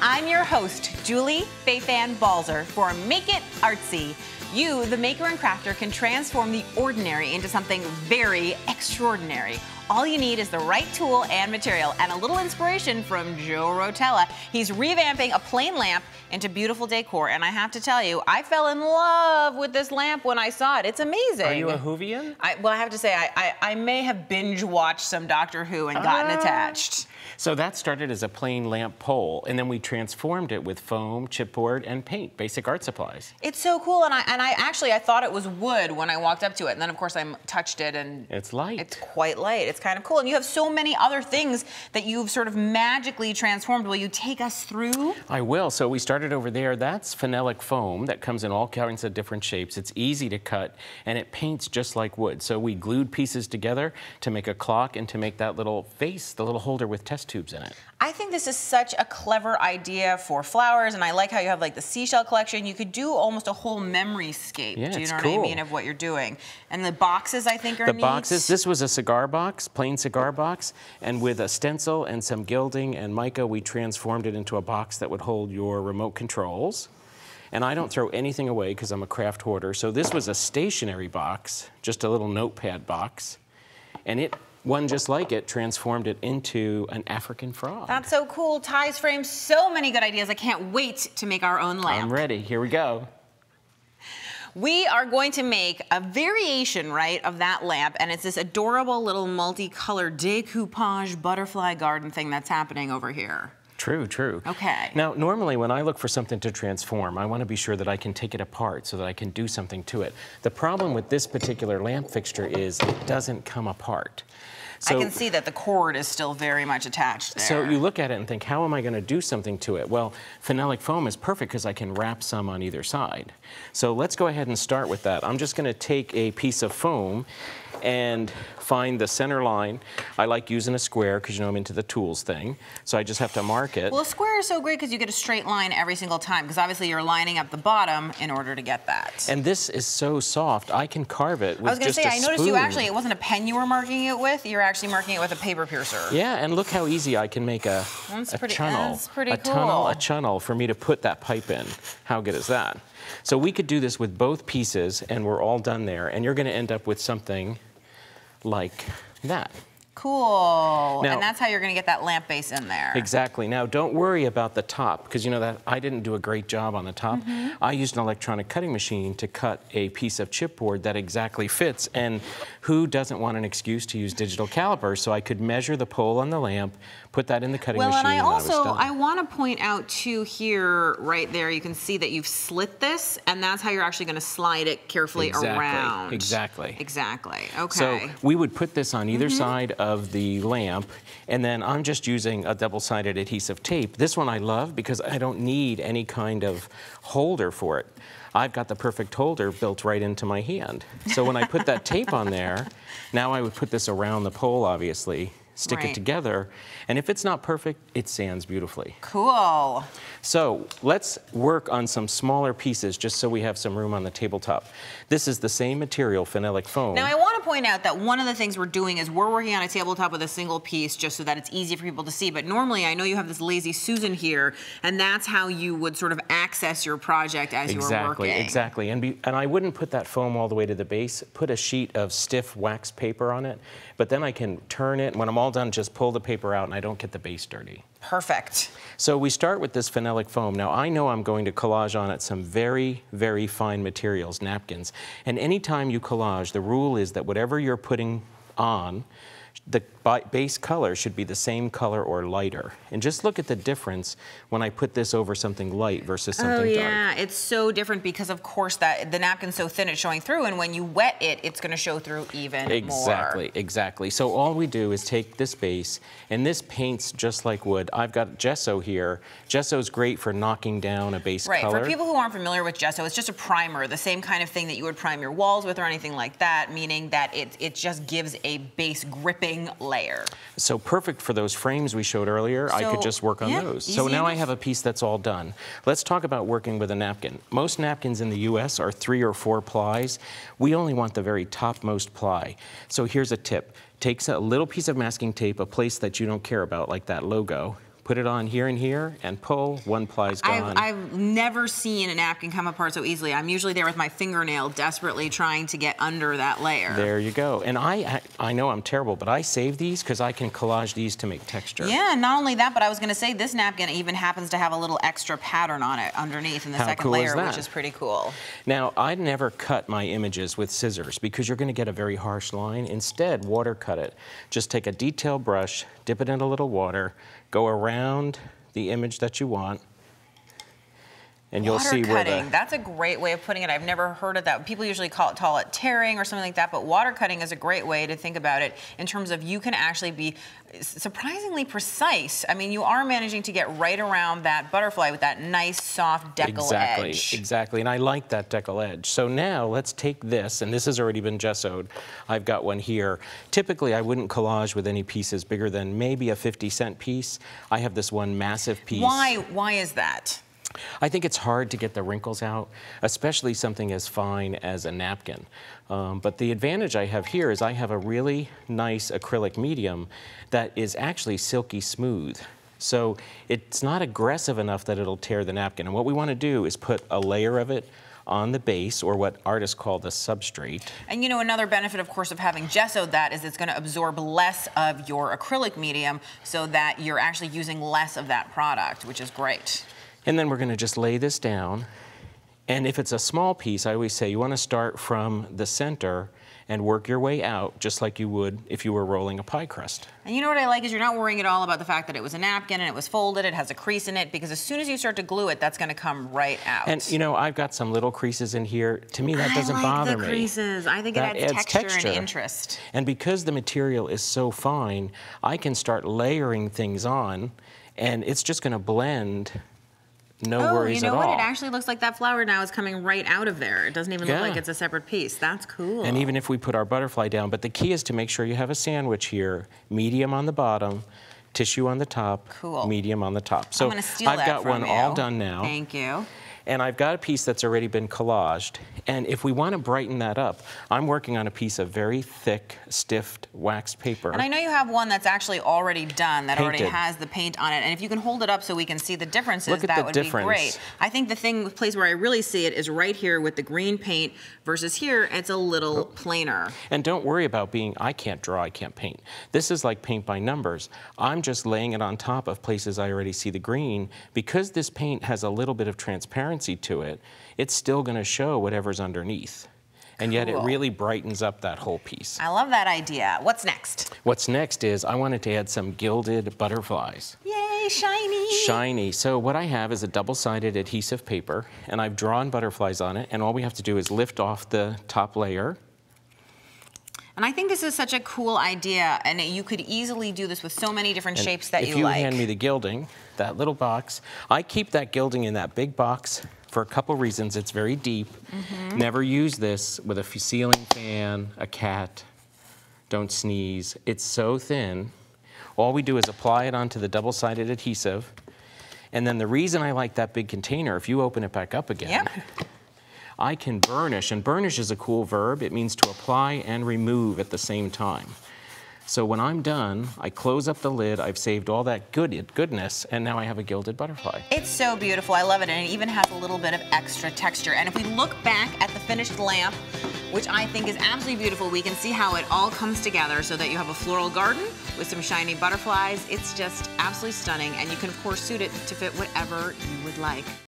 I'm your host, Julie Fei Fan Balzer for Make It Artsy. You, the maker and crafter, can transform the ordinary into something very extraordinary. All you need is the right tool and material and a little inspiration from Joe Rotella. He's revamping a plain lamp into beautiful decor. And I have to tell you, I fell in love with this lamp when I saw it. It's amazing. Are you a Whovian? I, well, I have to say, I, I, I, may have binge watched some Doctor Who and gotten uh, attached. So that started as a plain lamp pole, and then we transformed it with foam, chipboard, and paint, basic art supplies. It's so cool, and I and I actually I thought it was wood when I walked up to it, and then of course I touched it, and it's light. It's quite light. It's kind of cool, and you have so many other things that you've sort of magically transformed. Will you take us through? I will. So we started over there. That's phenolic foam that comes in all kinds of different shapes. It's easy to cut, and it paints just like wood. So we glued pieces together to make a clock and to make that little face, the little holder with test tubes in it. I think this is such a clever idea for flowers, and I like how you have like the seashell collection. You could do almost a whole memory scape. Yeah, do you know cool. what I mean of what you're doing? And the boxes, I think, are the neat. boxes. This was a cigar box, plain cigar box, and with a stencil and some gilding and mica, we transformed it into a box that would hold your remote controls. And I don't throw anything away because I'm a craft hoarder. So this was a stationary box, just a little notepad box, and it one just like it transformed it into an African frog. That's so cool. Ty's frame, so many good ideas. I can't wait to make our own lamp. I'm ready. Here we go. We are going to make a variation, right, of that lamp, and it's this adorable little multicolored decoupage butterfly garden thing that's happening over here. True, true. Okay. Now, normally when I look for something to transform, I want to be sure that I can take it apart so that I can do something to it. The problem with this particular lamp fixture is it doesn't come apart. So, I can see that the cord is still very much attached there. So you look at it and think, how am I going to do something to it? Well, phenolic foam is perfect because I can wrap some on either side. So let's go ahead and start with that. I'm just going to take a piece of foam and find the center line. I like using a square because you know I'm into the tools thing. So I just have to mark it. Well, a square is so great because you get a straight line every single time because obviously you're lining up the bottom in order to get that. And this is so soft. I can carve it with I was going to say, I noticed spoon. you actually, it wasn't a pen you were marking it with. You're actually marking it with a paper piercer. Yeah, and look how easy I can make a, that's a pretty, tunnel. That's pretty a cool. tunnel, a tunnel for me to put that pipe in. How good is that? So we could do this with both pieces and we're all done there. And you're going to end up with something like that. Cool. Now, and that's how you're going to get that lamp base in there. Exactly. Now, don't worry about the top because you know that I didn't do a great job on the top. Mm -hmm. I used an electronic cutting machine to cut a piece of chipboard that exactly fits. And who doesn't want an excuse to use digital calipers? So I could measure the pole on the lamp, put that in the cutting well, machine. Well, and I also I, I want to point out too here, right there, you can see that you've slit this, and that's how you're actually going to slide it carefully exactly. around. Exactly. Exactly. Okay. So we would put this on either mm -hmm. side of the lamp, and then I'm just using a double-sided adhesive tape. This one I love because I don't need any kind of holder for it. I've got the perfect holder built right into my hand. So when I put that tape on there, now I would put this around the pole, obviously, stick right. it together, and if it's not perfect, it sands beautifully. Cool. So let's work on some smaller pieces just so we have some room on the tabletop. This is the same material, phenolic foam. Now I want to point out that one of the things we're doing is we're working on a tabletop with a single piece just so that it's easy for people to see. But normally I know you have this lazy Susan here, and that's how you would sort of access your project as exactly, you were working. Exactly, exactly. and, be, and I wouldn't put that foam all the way to the base. Put a sheet of stiff wax paper on it, but then I can turn it. When I'm all done, just pull the paper out and I don't get the base dirty. Perfect. So we start with this phenolic foam. Now I know I'm going to collage on it some very, very fine materials, napkins. And anytime you collage, the rule is that whatever you're putting on, the base color should be the same color or lighter. And just look at the difference when I put this over something light versus oh, something dark. Oh yeah, dark. it's so different because of course that the napkin's so thin it's showing through and when you wet it, it's gonna show through even exactly, more. Exactly, exactly. So all we do is take this base and this paints just like wood. I've got gesso here. Gesso's great for knocking down a base right. color. Right, for people who aren't familiar with gesso, it's just a primer, the same kind of thing that you would prime your walls with or anything like that, meaning that it, it just gives a base gripping layer. So perfect for those frames we showed earlier. So, I could just work on yeah, those. So now enough. I have a piece that's all done. Let's talk about working with a napkin. Most napkins in the US are three or four plies. We only want the very topmost ply. So here's a tip. Take a little piece of masking tape, a place that you don't care about, like that logo, put it on here and here, and pull, one ply's gone. I've, I've never seen a napkin come apart so easily. I'm usually there with my fingernail desperately trying to get under that layer. There you go. And I, I know I'm terrible, but I save these because I can collage these to make texture. Yeah, not only that, but I was going to say this napkin even happens to have a little extra pattern on it underneath in the How second cool is layer, which is pretty cool. Now, I'd never cut my images with scissors because you're going to get a very harsh line. Instead, water cut it. Just take a detail brush, dip it in a little water, go around the image that you want, and you'll water see where cutting, the that's a great way of putting it. I've never heard of that. People usually call it, call it tearing or something like that, but water cutting is a great way to think about it in terms of you can actually be surprisingly precise. I mean, you are managing to get right around that butterfly with that nice, soft decal exactly, edge. Exactly, and I like that decal edge. So now let's take this, and this has already been gessoed. I've got one here. Typically, I wouldn't collage with any pieces bigger than maybe a 50 cent piece. I have this one massive piece. Why, why is that? I think it's hard to get the wrinkles out, especially something as fine as a napkin. Um, but the advantage I have here is I have a really nice acrylic medium that is actually silky smooth. So it's not aggressive enough that it'll tear the napkin. And what we want to do is put a layer of it on the base, or what artists call the substrate. And you know, another benefit, of course, of having gessoed that is it's going to absorb less of your acrylic medium so that you're actually using less of that product, which is great. And then we're going to just lay this down. And if it's a small piece, I always say you want to start from the center and work your way out just like you would if you were rolling a pie crust. And you know what I like is you're not worrying at all about the fact that it was a napkin and it was folded, it has a crease in it, because as soon as you start to glue it, that's going to come right out. And you know, I've got some little creases in here. To me, that doesn't I like bother the me. creases. I think That it adds, adds texture, texture. and interest. And because the material is so fine, I can start layering things on, and it's just going to blend. No oh, worries you know at what? all. It actually looks like that flower now is coming right out of there. It doesn't even Yeah. look like it's a separate piece. That's cool. And even if we put our butterfly down, but the key is to make sure you have a sandwich here, medium on the bottom, tissue on the top, Cool. medium on the top. So I've got one you. all done now. Thank you. And I've got a piece that's already been collaged. And if we want to brighten that up, I'm working on a piece of very thick, stiff waxed paper. And I know you have one that's actually already done, that already has the paint on it. And if you can hold it up so we can see the differences, Look at that the would difference. be great. I think the thing, the place where I really see it is right here with the green paint versus here, it's a little oh. plainer. And don't worry about being, I can't draw, I can't paint. This is like paint by numbers. I'm just laying it on top of places I already see the green. Because this paint has a little bit of transparency to it, it's still going to show whatever's underneath. And yet it really brightens up that whole piece. I love that idea. What's next? What's next is I wanted to add some gilded butterflies. Yay, shiny. Shiny. So what I have is a double-sided adhesive paper, and I've drawn butterflies on it, and all we have to do is lift off the top layer, And I think this is such a cool idea, and you could easily do this with so many different And shapes that if you, you like. hand me the gilding, that little box, I keep that gilding in that big box for a couple reasons. It's very deep. Mm-hmm. Never use this with a ceiling fan, a cat. Don't sneeze. It's so thin. All we do is apply it onto the double-sided adhesive. And then the reason I like that big container, if you open it back up again, Yep. I can burnish, and burnish is a cool verb. It means to apply and remove at the same time. So when I'm done, I close up the lid, I've saved all that good goodness, and now I have a gilded butterfly. It's so beautiful. I love it. And it even has a little bit of extra texture. And if we look back at the finished lamp, which I think is absolutely beautiful, we can see how it all comes together so that you have a floral garden with some shiny butterflies. It's just absolutely stunning. And you can, of course, suit it to fit whatever you would like.